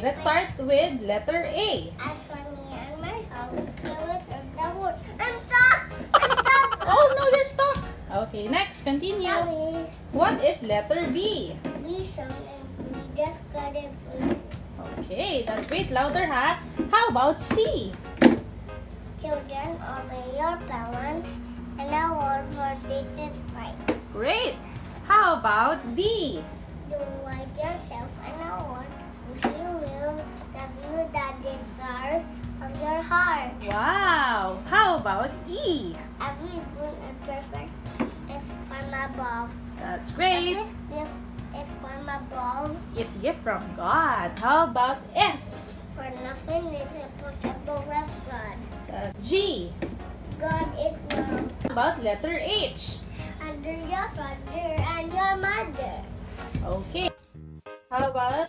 letter A? As for me and my house, serve the Lord. I'm stuck! I'm stuck! Oh no, you're stuck. Okay, next, continue. Sorry. What is letter B? We shall and we just got it. Okay, that's great. Louder, ha? How about C? Children, obey your parents and the word for this is right. Great. How about D? Do right yourself and the word He give you the desires of your heart. Wow. How about E? Every good and perfect is from above. That's But great. This gift is from above. It's a gift from God. How about F? For nothing is impossible with God. Uh, G. God is love. How about letter H? Under your father and your mother. Okay. How about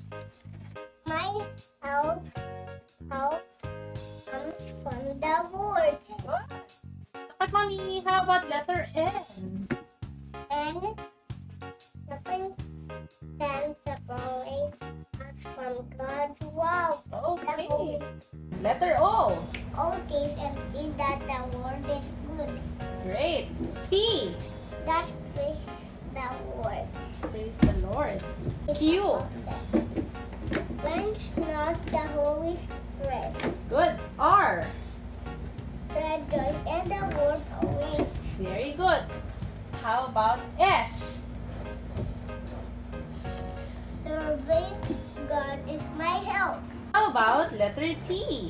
mommy. How about letter N? And nothing can separate us from God's love. Okay. Letter O. all taste and see that the Lord is good. Great. P. That praise the Lord. Praise the Lord. Q. Quench not the Holy Spirit. Good. R. Rejoice Very good. How about S? Serving God is my help. How about letter T?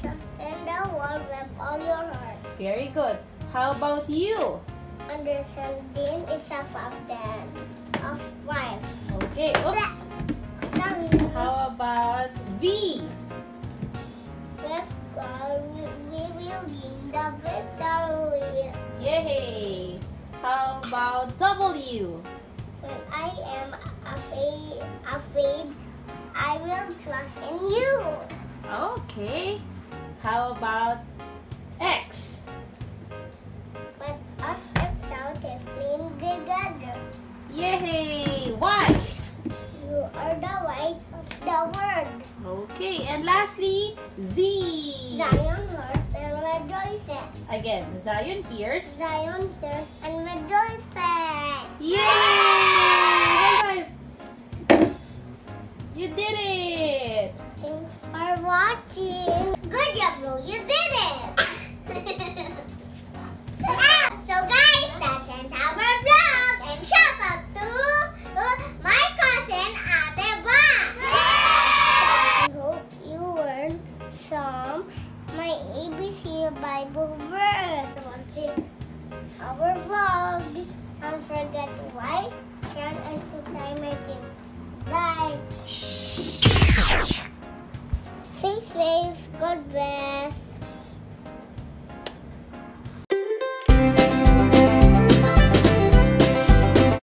Trust in the Lord with all your heart. Very good. How about you? Understanding is a fountain of life. Okay. Oops. Sorry. How about V? About W? When I am afraid, afraid, I will trust in you. Okay. How about X? Let us exalt His name together. Yay! Y? You are the light of the world. Okay. And lastly, Z. Zion and rejoices. Again, Zion hears. Zion hears and rejoices. Yay! High five! You did it! Thanks for watching. God bless.